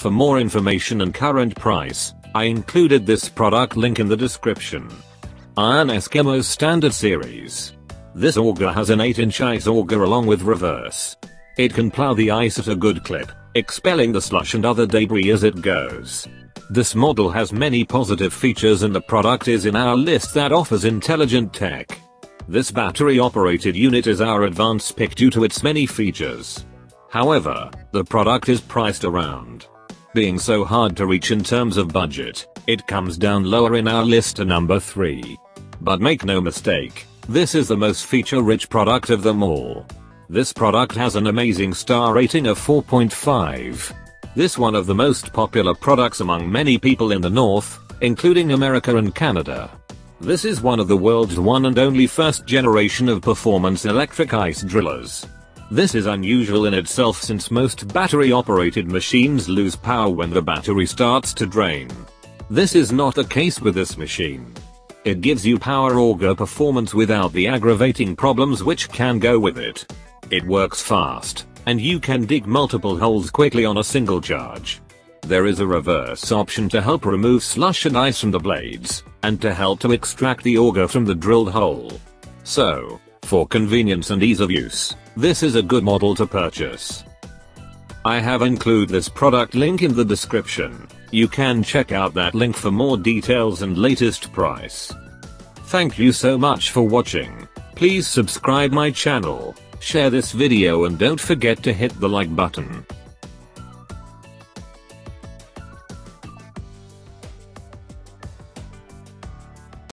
For more information and current price, I included this product link in the description. ION Eskimo Standard Series. This auger has an 8 inch ice auger along with reverse. It can plow the ice at a good clip, expelling the slush and other debris as it goes. This model has many positive features and the product is in our list that offers intelligent tech. This battery operated unit is our advanced pick due to its many features. However, the product is priced around. Being so hard to reach in terms of budget, it comes down lower in our list to number 3. But make no mistake, this is the most feature rich product of them all. This product has an amazing star rating of 4.5. This one of the most popular products among many people in the north, including America and Canada. This is one of the world's one and only first generation of performance electric ice drillers. This is unusual in itself since most battery operated machines lose power when the battery starts to drain. This is not the case with this machine. It gives you power auger performance without the aggravating problems which can go with it. It works fast, and you can dig multiple holes quickly on a single charge. There is a reverse option to help remove slush and ice from the blades, and to help to extract the auger from the drilled hole. So, for convenience and ease of use, this is a good model to purchase. I have included this product link in the description. You can check out that link for more details and latest price. Thank you so much for watching. Please subscribe my channel. Share this video and don't forget to hit the like button.